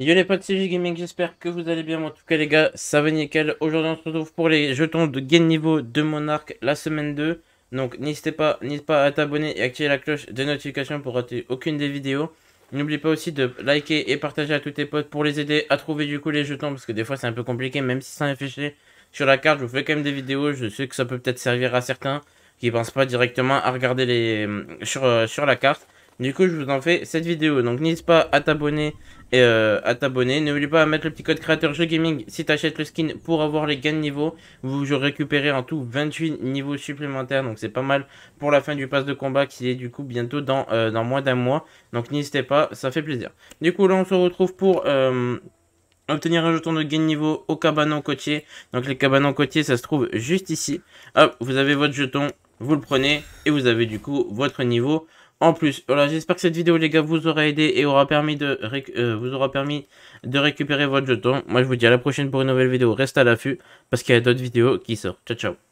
Yo les potes, c'est Gaming, j'espère que vous allez bien. En tout cas, les gars, ça va nickel. Aujourd'hui, on se retrouve pour les jetons de gain niveau de Monarch la semaine 2. Donc, n'hésitez pas, pas à t'abonner et activer la cloche de notification pour rater aucune des vidéos. N'oublie pas aussi de liker et partager à tous tes potes pour les aider à trouver du coup les jetons. Parce que des fois, c'est un peu compliqué, même si c'est affiché sur la carte. Je vous fais quand même des vidéos. Je sais que ça peut peut-être servir à certains qui pensent pas directement à regarder les sur, euh, sur la carte. Du coup, je vous en fais cette vidéo. Donc, n'hésite pas à t'abonner et euh, pas à mettre le petit code créateur jeu gaming si tu achètes le skin pour avoir les gains de niveau. Vous récupérez en tout 28 niveaux supplémentaires. Donc, c'est pas mal pour la fin du pass de combat qui est du coup bientôt dans, euh, moins d'un mois. Donc, n'hésitez pas, ça fait plaisir. Du coup, là, on se retrouve pour... Euh, obtenir un jeton de gain de niveau au cabanon côtier. Donc les cabanons côtiers, ça se trouve juste ici. Hop, vous avez votre jeton, vous le prenez et vous avez du coup votre niveau en plus. Voilà, j'espère que cette vidéo, les gars, vous aura aidé et aura permis de, euh, vous aura permis de récupérer votre jeton. Moi, je vous dis à la prochaine pour une nouvelle vidéo. Reste à l'affût parce qu'il y a d'autres vidéos qui sortent. Ciao, ciao.